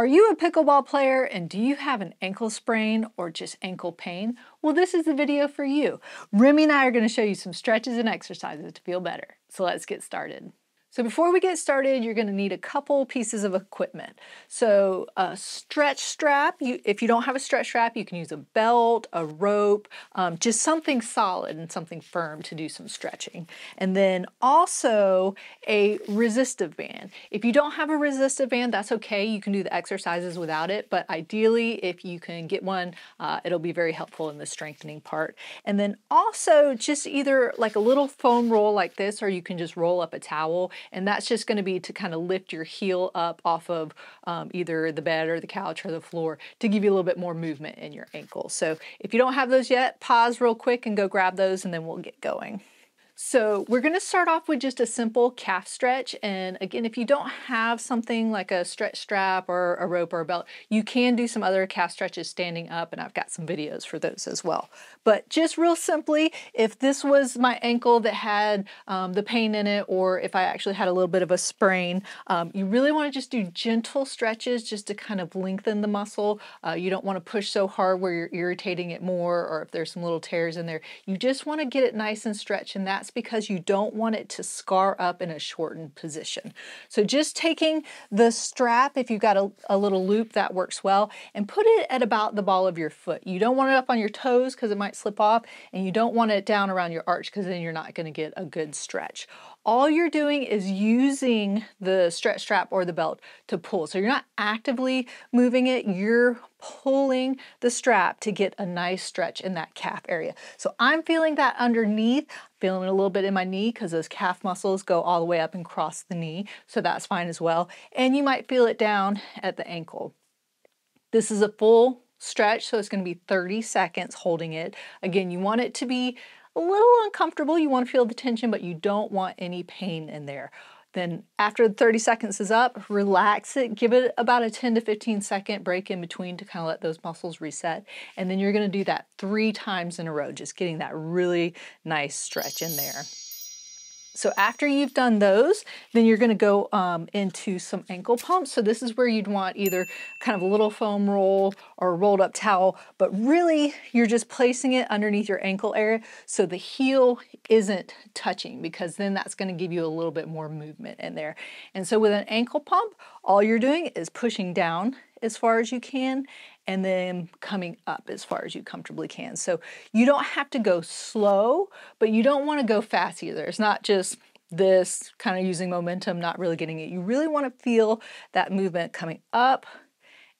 Are you a pickleball player and do you have an ankle sprain or just ankle pain? Well, this is the video for you. Remy and I are going to show you some stretches and exercises to feel better. So let's get started. So before we get started, you're going to need a couple pieces of equipment. So a stretch strap, you, if you don't have a stretch strap, you can use a belt, a rope, um, just something solid and something firm to do some stretching. And then also a resistive band. If you don't have a resistive band, that's okay. You can do the exercises without it, but ideally if you can get one, uh, it'll be very helpful in the strengthening part. And then also just either like a little foam roll like this, or you can just roll up a towel and that's just going to be to kind of lift your heel up off of um, either the bed or the couch or the floor to give you a little bit more movement in your ankle. So if you don't have those yet, pause real quick and go grab those and then we'll get going. So we're going to start off with just a simple calf stretch. And again, if you don't have something like a stretch strap or a rope or a belt, you can do some other calf stretches standing up. And I've got some videos for those as well. But just real simply, if this was my ankle that had um, the pain in it, or if I actually had a little bit of a sprain, um, you really want to just do gentle stretches just to kind of lengthen the muscle. Uh, you don't want to push so hard where you're irritating it more, or if there's some little tears in there. You just want to get it nice and stretched. And that's because you don't want it to scar up in a shortened position. So just taking the strap, if you've got a, a little loop, that works well, and put it at about the ball of your foot. You don't want it up on your toes because it might slip off, and you don't want it down around your arch because then you're not going to get a good stretch all you're doing is using the stretch strap or the belt to pull. So you're not actively moving it, you're pulling the strap to get a nice stretch in that calf area. So I'm feeling that underneath, feeling a little bit in my knee because those calf muscles go all the way up and cross the knee. So that's fine as well. And you might feel it down at the ankle. This is a full stretch, so it's going to be 30 seconds holding it. Again, you want it to be a little uncomfortable. You want to feel the tension, but you don't want any pain in there. Then after the 30 seconds is up, relax it, give it about a 10 to 15 second break in between to kind of let those muscles reset. And then you're gonna do that three times in a row, just getting that really nice stretch in there. So after you've done those, then you're gonna go um, into some ankle pumps. So this is where you'd want either kind of a little foam roll or a rolled up towel, but really you're just placing it underneath your ankle area so the heel isn't touching because then that's gonna give you a little bit more movement in there. And so with an ankle pump, all you're doing is pushing down as far as you can and then coming up as far as you comfortably can. So you don't have to go slow, but you don't want to go fast either. It's not just this kind of using momentum, not really getting it. You really want to feel that movement coming up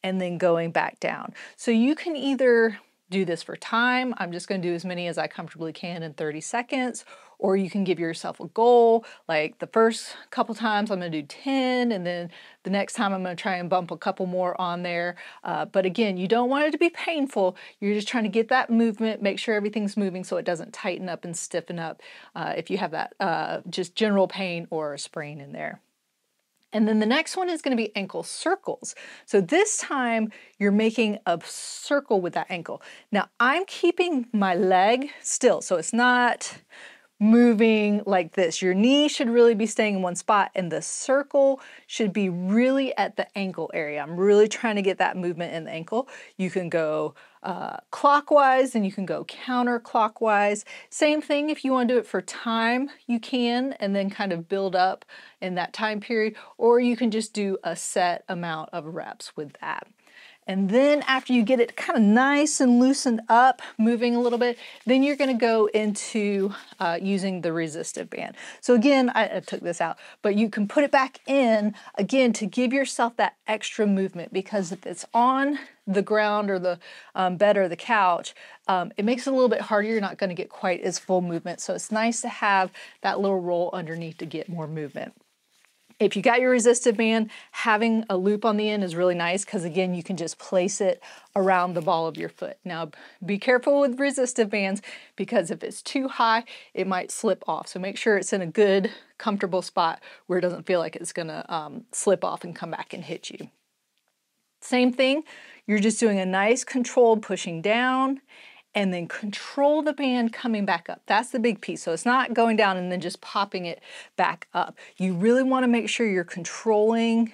and then going back down. So you can either do this for time. I'm just going to do as many as I comfortably can in 30 seconds, or you can give yourself a goal. Like the first couple times, I'm going to do 10, and then the next time I'm going to try and bump a couple more on there. Uh, but again, you don't want it to be painful. You're just trying to get that movement, make sure everything's moving so it doesn't tighten up and stiffen up uh, if you have that uh, just general pain or a sprain in there. And then the next one is going to be ankle circles. So this time you're making a circle with that ankle. Now I'm keeping my leg still, so it's not moving like this. Your knee should really be staying in one spot and the circle should be really at the ankle area. I'm really trying to get that movement in the ankle. You can go uh, clockwise and you can go counterclockwise. Same thing if you want to do it for time, you can and then kind of build up in that time period or you can just do a set amount of reps with that. And then after you get it kind of nice and loosened up, moving a little bit, then you're gonna go into uh, using the resistive band. So again, I, I, took this out, but you can put it back in again to give yourself that extra movement because if it's on the ground or the um, bed or the couch, um, it makes it a little bit harder. You're not gonna get quite as full movement. So it's nice to have that little roll underneath to get more movement. If you got your resistive band, having a loop on the end is really nice because again, you can just place it around the ball of your foot. Now, be careful with resistive bands because if it's too high, it might slip off. So make sure it's in a good, comfortable spot where it doesn't feel like it's gonna um, slip off and come back and hit you. Same thing, you're just doing a nice controlled pushing down and then control the band coming back up. That's the big piece. So it's not going down and then just popping it back up. You really want to make sure you're controlling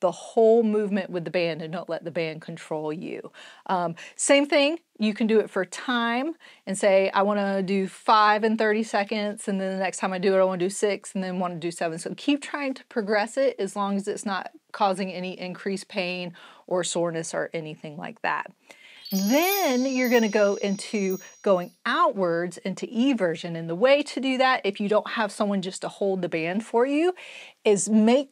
the whole movement with the band and don't let the band control you. Um, same thing, you can do it for time and say, I want to do five and 30 seconds, and then the next time I do it, I want to do six, and then want to do seven. So keep trying to progress it as long as it's not causing any increased pain or soreness or anything like that. Then you're going to go into going outwards into eversion. And the way to do that, if you don't have someone just to hold the band for you, is make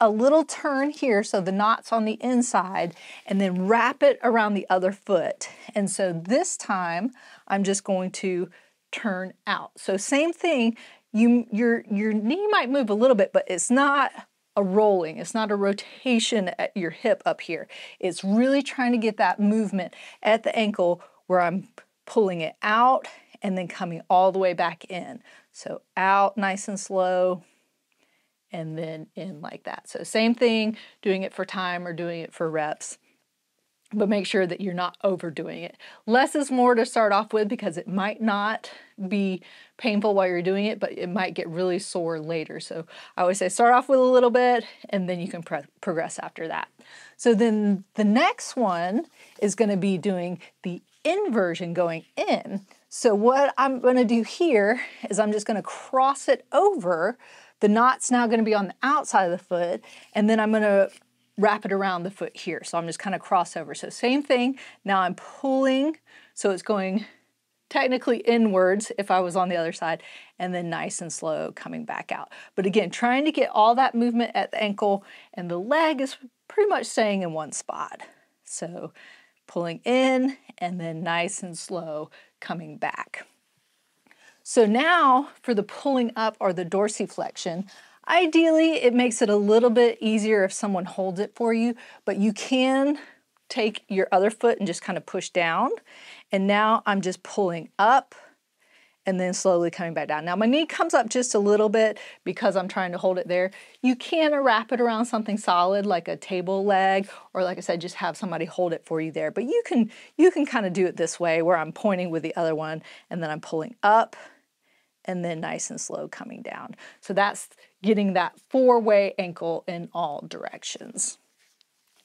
a little turn here so the knot's on the inside and then wrap it around the other foot. And so this time I'm just going to turn out. So same thing, you, your, your knee might move a little bit, but it's not a rolling. It's not a rotation at your hip up here. It's really trying to get that movement at the ankle where I'm pulling it out and then coming all the way back in. So out nice and slow and then in like that. So same thing, doing it for time or doing it for reps but make sure that you're not overdoing it. Less is more to start off with because it might not be painful while you're doing it, but it might get really sore later. So I always say start off with a little bit and then you can progress after that. So then the next one is going to be doing the inversion going in. So what I'm going to do here is I'm just going to cross it over. The knot's now going to be on the outside of the foot, and then I'm going to wrap it around the foot here. So I'm just kind of crossover. So same thing. Now I'm pulling, so it's going technically inwards if I was on the other side, and then nice and slow coming back out. But again, trying to get all that movement at the ankle and the leg is pretty much staying in one spot. So pulling in and then nice and slow coming back. So now for the pulling up or the dorsiflexion, Ideally, it makes it a little bit easier if someone holds it for you, but you can take your other foot and just kind of push down. And now I'm just pulling up and then slowly coming back down. Now my knee comes up just a little bit because I'm trying to hold it there. You can wrap it around something solid like a table leg or like I said, just have somebody hold it for you there. But you can, you can kind of do it this way where I'm pointing with the other one and then I'm pulling up and then nice and slow coming down. So that's getting that four-way ankle in all directions.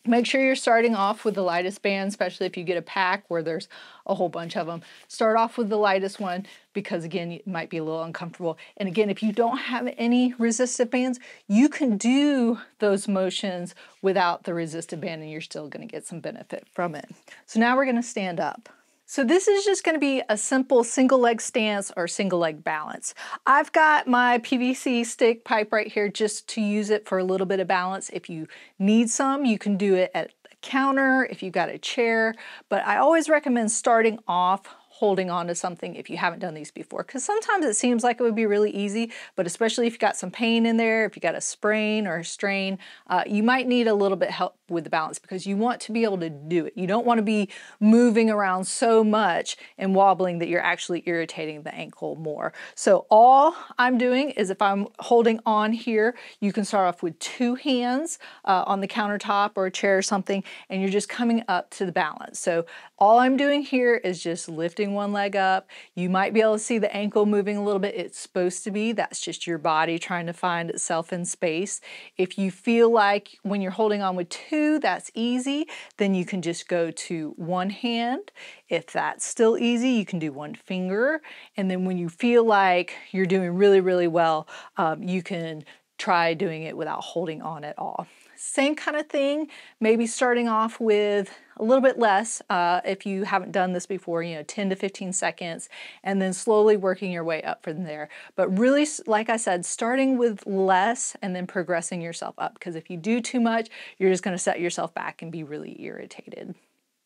Make sure you're starting off with the lightest band, especially if you get a pack where there's a whole bunch of them. Start off with the lightest one because again, it might be a little uncomfortable. And again, if you don't have any resistive bands, you can do those motions without the resistive band and you're still gonna get some benefit from it. So now we're gonna stand up. So this is just gonna be a simple single leg stance or single leg balance. I've got my PVC stick pipe right here just to use it for a little bit of balance. If you need some, you can do it at the counter, if you've got a chair, but I always recommend starting off holding on to something if you haven't done these before. Because sometimes it seems like it would be really easy, but especially if you've got some pain in there, if you got a sprain or a strain, uh, you might need a little bit help with the balance because you want to be able to do it. You don't want to be moving around so much and wobbling that you're actually irritating the ankle more. So all I'm doing is if I'm holding on here, you can start off with two hands uh, on the countertop or a chair or something, and you're just coming up to the balance. So all I'm doing here is just lifting one leg up. You might be able to see the ankle moving a little bit. It's supposed to be. That's just your body trying to find itself in space. If you feel like when you're holding on with two, that's easy, then you can just go to one hand. If that's still easy, you can do one finger. And then when you feel like you're doing really, really well, um, you can try doing it without holding on at all. Same kind of thing, maybe starting off with a little bit less uh, if you haven't done this before, you know, 10 to 15 seconds, and then slowly working your way up from there. But really, like I said, starting with less and then progressing yourself up, because if you do too much, you're just gonna set yourself back and be really irritated.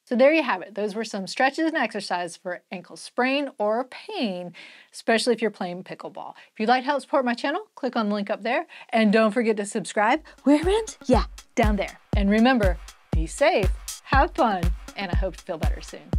So there you have it. Those were some stretches and exercises for ankle sprain or pain, especially if you're playing pickleball. If you'd like to help support my channel, click on the link up there. And don't forget to subscribe. Where, Remy? Yeah, down there. And remember, be safe, have fun, and I hope to feel better soon.